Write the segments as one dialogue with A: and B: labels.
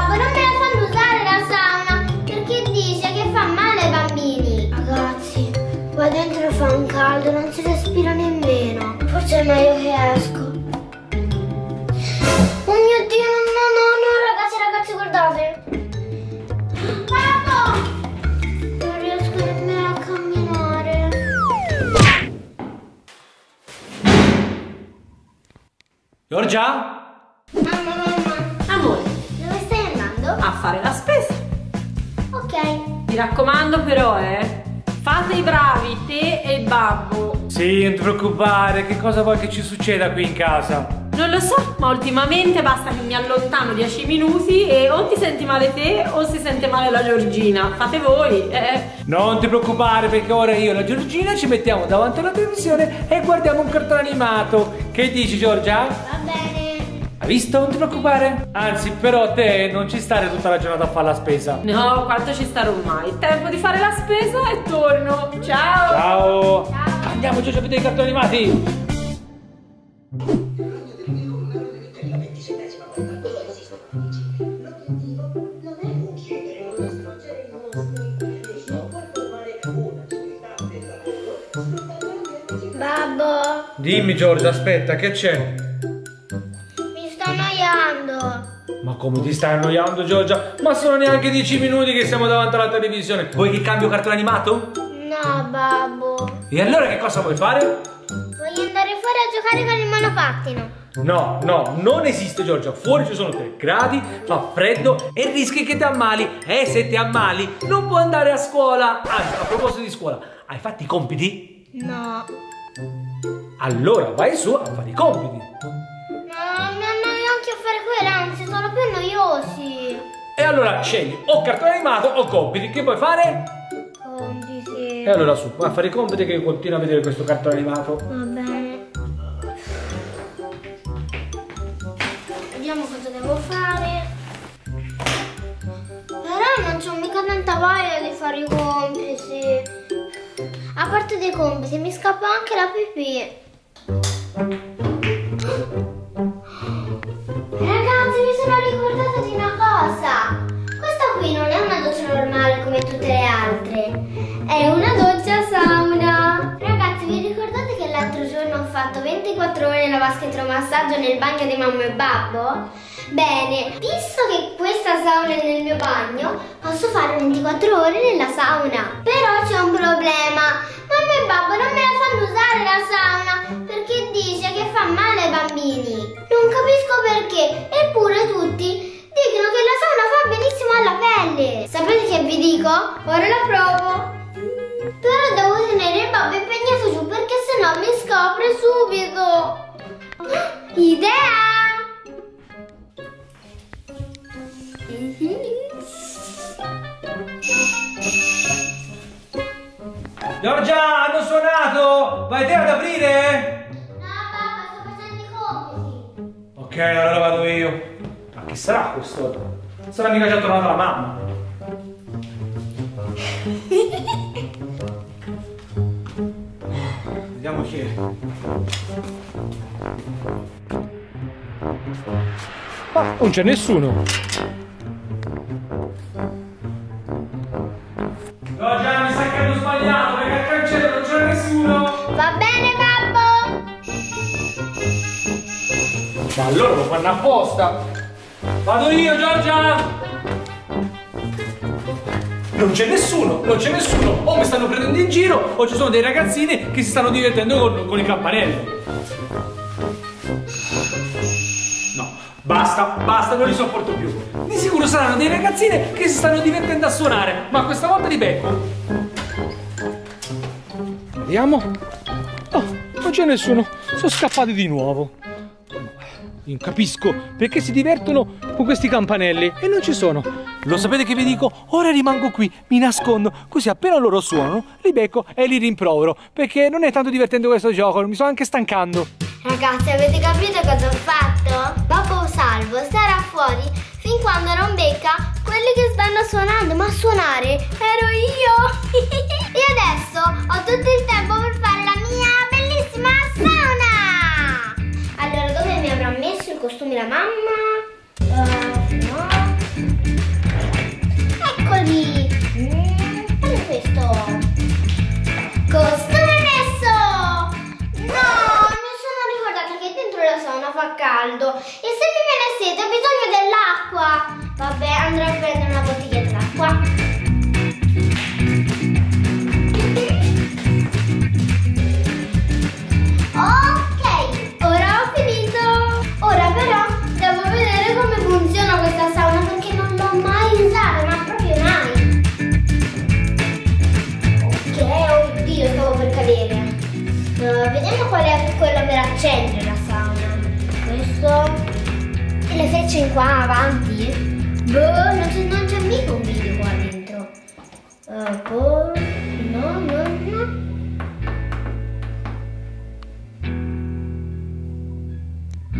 A: babbo non me la fanno usare la sauna perché dice che fa male ai bambini. Ragazzi, qua dentro fa un caldo, non si respira nemmeno. Forse è meglio che esco. Oh mio Dio, no, no, no, ragazzi, ragazzi, guardate. Babbo! Non riesco nemmeno a camminare.
B: Giorgia?
C: Fare la spesa.
A: Ok.
C: Mi raccomando però, eh. Fate i bravi, te e il babbo.
B: Sì, non ti preoccupare, che cosa vuoi che ci succeda qui in casa?
C: Non lo so, ma ultimamente basta che mi allontano 10 minuti e o ti senti male te o si sente male la Giorgina. Fate voi, eh.
B: Non ti preoccupare perché ora io e la Giorgina ci mettiamo davanti alla televisione e guardiamo un cartone animato. Che dici Giorgia?
A: Va bene.
B: Hai visto? Non ti preoccupare. Anzi, però te non ci stare tutta la giornata a fare la spesa.
C: No, quanto ci starò mai? Tempo di fare la spesa e torno. Ciao!
B: Ciao!
A: Ciao.
B: Andiamo Giorgia a vedere i cartoni animati!
A: Babbo,
B: Dimmi Giorgia, aspetta, che c'è? Come ti stai annoiando Giorgia? Ma sono neanche 10 minuti che siamo davanti alla televisione. Vuoi che cambio cartone animato?
A: No, babbo.
B: E allora che cosa vuoi fare?
A: Voglio andare fuori a giocare con il monopattino.
B: No, no, non esiste Giorgia. Fuori ci sono 3 gradi, fa freddo e rischi che ti ammali. E se ti ammali non puoi andare a scuola. Anzi, a proposito di scuola, hai fatto i compiti?
A: No.
B: Allora vai su a fare i compiti. Allora scegli o cartone animato o compiti. Che puoi fare?
A: Compiti.
B: E allora su, vai a fare i compiti che continua a vedere questo cartone animato.
A: Va bene. Vediamo cosa devo fare. Però non c'ho mica tanta voglia di fare i compiti. A parte dei compiti, mi scappa anche la pipì. 24 ore idromassaggio nel bagno di mamma e babbo? Bene, visto che questa sauna è nel mio bagno, posso fare 24 ore nella sauna. Però c'è un problema. Mamma e babbo non me la fanno usare la sauna perché dice che fa male ai bambini. Non capisco perché, eppure tutti dicono che la sauna fa benissimo alla pelle. Sapete che vi dico? Ora la provo. Però devo tenere il babbo
B: allora vado io. Ma chi sarà questo? Sarà mica già tornata la mamma. Vediamo chi è. Ma non c'è nessuno. Ma allora lo fanno apposta! Vado io, Giorgia! Non c'è nessuno, non c'è nessuno! O mi stanno prendendo in giro o ci sono dei ragazzini che si stanno divertendo con, con i campanelli. No, basta, basta, non li sopporto più. Di sicuro saranno dei ragazzini che si stanno divertendo a suonare, ma questa volta li becco. Vediamo. Oh, non c'è nessuno, sono scappati di nuovo. Non capisco perché si divertono con questi campanelli e non ci sono. Lo sapete che vi dico? Ora rimango qui, mi nascondo, così appena loro suonano, li becco e li rimprovero. Perché non è tanto divertente questo gioco, mi sto anche stancando.
A: Ragazzi, avete capito cosa ho fatto? Babbo Salvo starà fuori fin quando non becca quelli che stanno suonando, ma a suonare ero io! e adesso ho tutto il tempo per fare costumi la mamma? E le frecce in qua avanti? Boh, non c'è, non c'è mica un video qua dentro. Uh, boh, no, no, no.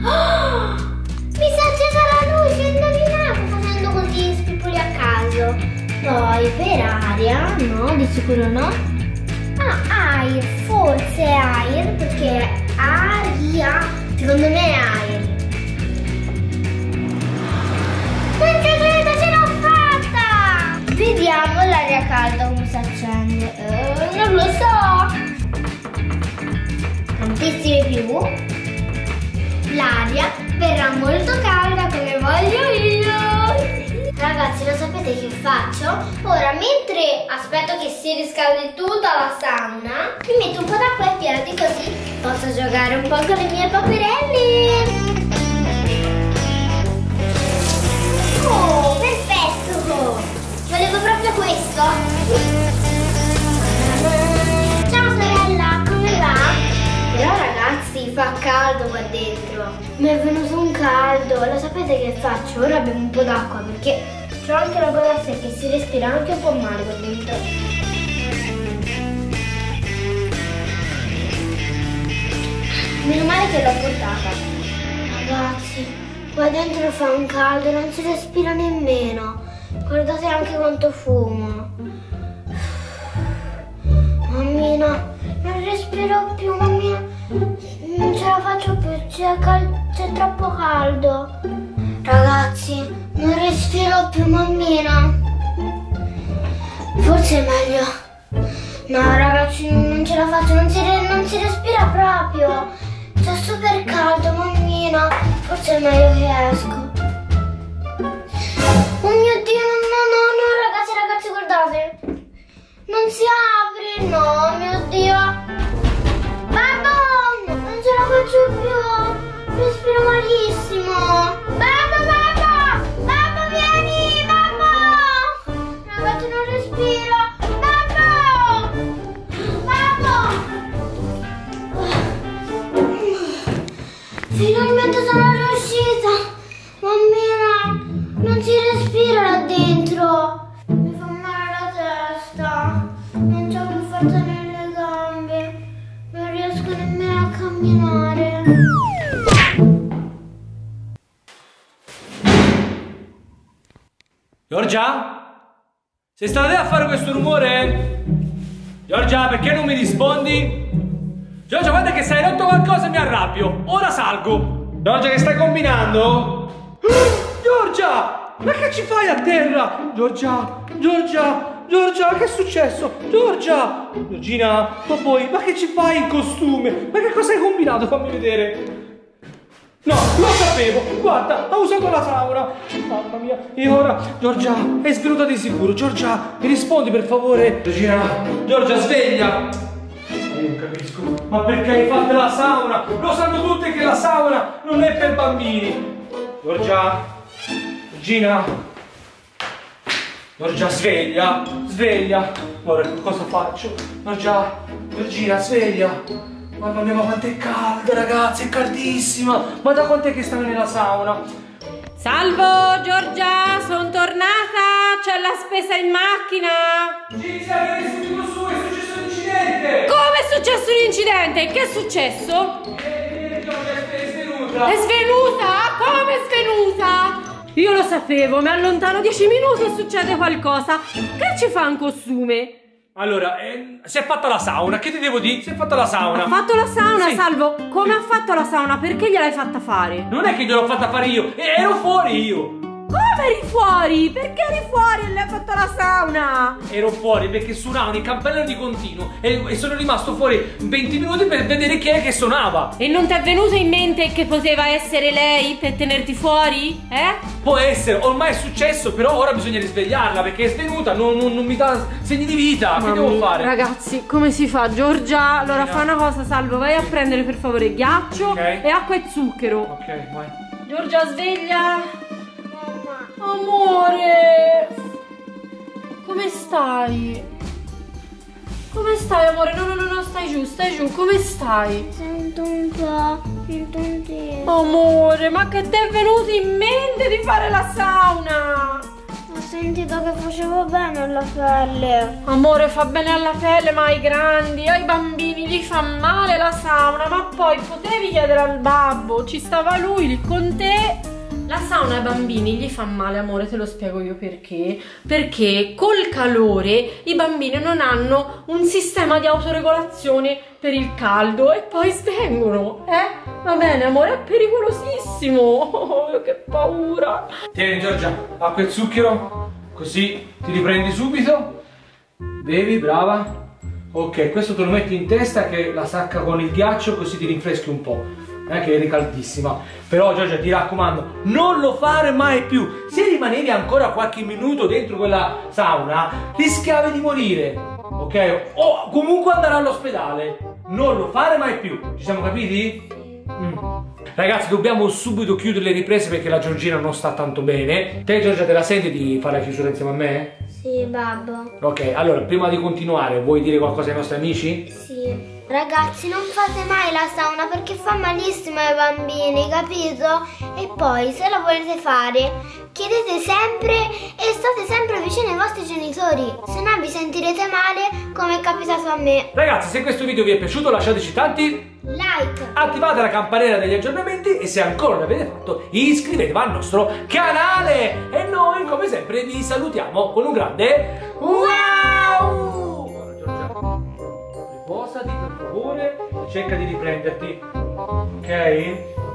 A: Oh! Mi si è accesa la luce, indovinato, facendo così spippoli a caso. Poi per aria, no, di sicuro no. Non lo so. Tantissimi più. L'aria verrà molto calda come voglio io. Ragazzi, lo sapete che faccio? Ora, mentre aspetto che si riscaldi tutta la sauna, mi metto un po' d'acqua ai piedi così posso giocare un po' con le mie paperelle. Oh, perfetto! Volevo proprio questo. Ragazzi, fa caldo qua dentro. Mi è venuto un caldo. Lo sapete che faccio? Ora bevo un po' d'acqua perché c'ho anche la gola secca e si respira anche un po' male qua dentro. Meno male che l'ho portata. Ragazzi, qua dentro fa un caldo, non si respira nemmeno. Guardate anche quanto fumo. Mammina, non respiro più, mammina. Faccio più, c'è, cal- c'è troppo caldo. Ragazzi, non respiro più, mammina. Forse è meglio. No, ragazzi, non ce la faccio, non si, re- non si respira proprio. C'è super caldo, mammina. Forse è meglio che esco. Oh mio Dio, no, no, no, ragazzi, ragazzi, guardate. Non si apre, Finalmente sono riuscita. Mammina, non si respira là dentro. Mi fa male la testa. Non c'ho più forza nelle gambe. Non riesco nemmeno a camminare.
B: Giorgia? Sei stata a fare questo rumore? Giorgia, perché non mi rispondi? Giorgia, guarda che se hai rotto qualcosa mi arrabbio. Ora salgo. Giorgia, che stai combinando? Giorgia! Ma che ci fai a terra? Giorgia, Giorgia, Giorgia, che è successo? Giorgia! Giorgina, ma poi, ma che ci fai in costume? Ma che cosa hai combinato? Fammi vedere. No, lo sapevo! Guarda, ha usato la sauna! Mamma mia! E ora, Giorgia, è svenuta di sicuro! Giorgia, mi rispondi per favore! Giorgina! Giorgia, sveglia! Io non capisco! Ma perché hai fatto la sauna? Lo sanno tutti che la sauna non è per bambini! Giorgia! Giorgina! Giorgia, sveglia! Sveglia! Ora cosa faccio? Giorgia! Giorgina, sveglia! Mamma mia, ma quanto è calda, ragazzi, è caldissima! Ma da quant'è che stanno nella sauna?
C: Salvo Giorgia, sono tornata, c'è la spesa in macchina.
B: Cinzia, vieni subito su, è successo un incidente!
C: Come è successo un incidente? Che è successo?
B: È svenuta!
C: È svenuta? Come è svenuta? Io lo sapevo, mi allontano 10 minuti e succede qualcosa. Che ci fa un costume?
B: Allora, eh, si è fatta la sauna, che ti devo dire? Si è fatta la sauna!
C: Ha fatto la sauna,
B: Sì.
C: Salvo? Come ha fatto la sauna? Perché gliel'hai fatta fare?
B: Non è che gliel'ho fatta fare io, ero fuori io!
C: Come eri fuori? Perché eri fuori e lei ha fatto la sauna?
B: Ero fuori perché suonavano i campanelli di continuo e, e sono rimasto fuori 20 minuti per vedere chi è che suonava.
C: E non ti è venuto in mente che poteva essere lei per tenerti fuori? Eh?
B: Può essere, ormai è successo, però ora bisogna risvegliarla perché è svenuta, non, non- non mi dà segni di vita. che devo
C: Mamma-
B: fare?
C: Ragazzi, come si fa? Giorgia, allora
B: Sì,
C: fa una cosa, Salvo, vai a prendere per favore ghiaccio
B: Ok.
C: e acqua e zucchero.
B: Ok, vai.
C: Giorgia, sveglia. Amore. Come stai? Come stai, amore? No, no, no, no, stai giù, stai giù. Come stai?
A: Sento un po' il tontino.
C: Amore, ma che ti è venuto in mente di fare la sauna?
A: Ho sentito che facevo bene alla pelle.
C: Amore, fa bene alla pelle, ma ai grandi, ai bambini gli fa male la sauna. Ma poi potevi chiedere al babbo, ci stava lui lì con te. La sauna ai bambini gli fa male, amore, te lo spiego io perché. Perché col calore i bambini non hanno un sistema di autoregolazione per il caldo e poi svengono, eh? Va bene, amore, è pericolosissimo. Oh, che paura.
B: Tieni Giorgia, acqua e zucchero, così ti riprendi subito. Bevi, brava. Ok, questo te lo metti in testa che la sacca con il ghiaccio così ti rinfreschi un po'. Eh, che eri caldissima. Però Giorgia ti raccomando, non lo fare mai più. Se rimanevi ancora qualche minuto dentro quella sauna, rischiavi di morire. Ok? O comunque andare all'ospedale. Non lo fare mai più. Ci siamo capiti? Mm. Ragazzi, dobbiamo subito chiudere le riprese perché la Giorgina non sta tanto bene. Te, Giorgia, te la senti di fare la chiusura insieme a me?
A: Sì, babbo.
B: Ok, allora, prima di continuare, vuoi dire qualcosa ai nostri amici?
A: Sì. Ragazzi, non fate mai la sauna perché fa malissimo ai bambini, capito? E poi, se la volete fare, chiedete sempre e state sempre vicini ai vostri genitori, se no vi sentirete male come è capitato a me.
B: Ragazzi, se questo video vi è piaciuto, lasciateci tanti
A: Like!
B: attivate la campanella degli aggiornamenti e se ancora non l'avete fatto iscrivetevi al nostro canale e noi come sempre vi salutiamo con un grande wow riposati per favore e cerca di riprenderti ok?